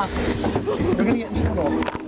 off. You're going to get in trouble.